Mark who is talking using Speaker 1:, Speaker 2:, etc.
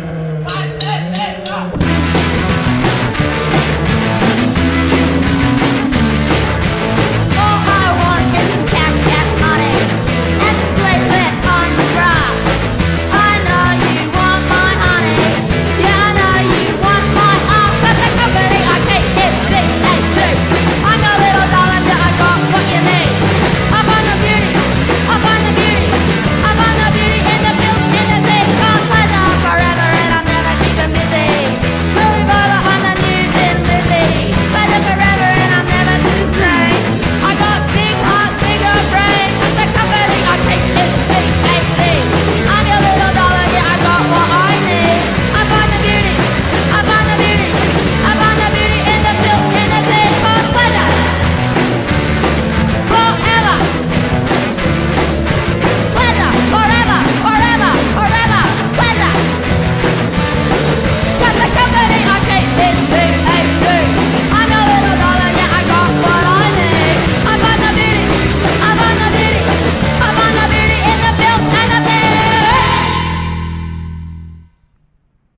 Speaker 1: you